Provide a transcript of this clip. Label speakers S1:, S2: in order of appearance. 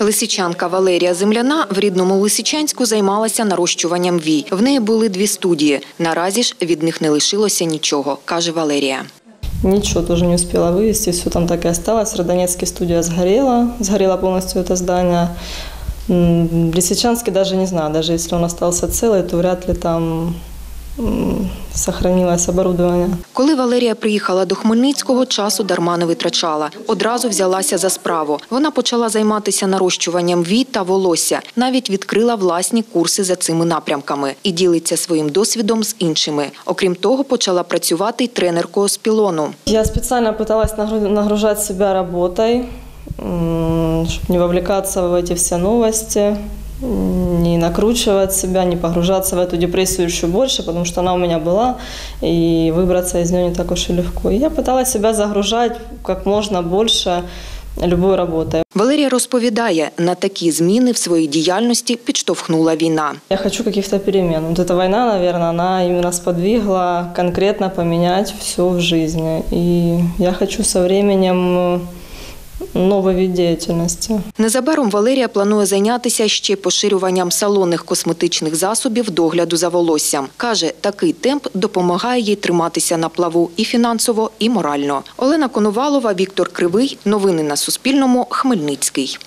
S1: Лисичанка Валерія Земляна в рідному Лисичанську займалася нарощуванням вій. В неї були дві студії. Наразі ж від них не лишилося нічого, каже Валерія.
S2: Ничего тоже не успела вывести, все там так и осталось. В Родонецке студия сгорела, сгорело полностью это здание. М, В Лисичанске даже не знаю, даже если он остался целый, то вряд ли там м, сохранилось оборудование.
S1: Коли Валерія приїхала до Хмельницького, часу дарма не витрачала. Одразу взялася за справу. Вона почала займатися нарощуванням вій та волосся. Навіть відкрила власні курси за цими напрямками і ділиться своїм досвідом з іншими. Окрім того, почала працювати й тренеркою з пілону.
S2: Я специально пыталась нагру- нагружать себя работой, чтобы не вовлекаться в эти все новости, м, не накручивать себя, не погружаться в эту депрессию еще больше, потому что она у меня была, и выбраться из нее не так уж и легко. И я пыталась себя загружать как можно больше любой работой.
S1: Валерія розповідає, на такі зміни в своїй діяльності підштовхнула війна.
S2: Я хочу каких-то перемен. Вот эта война, наверное, она именно сподвигла конкретно поменять все в жизни. И я хочу со временем э, діяльності.
S1: Незабаром Валерія планує зайнятися ще поширюванням салонних косметичних засобів догляду за волоссям. Каже, такий темп допомагає їй триматися на плаву і фінансово, і морально. Олена Коновалова, Віктор Кривий. Новини на Суспільному. Хмельницький.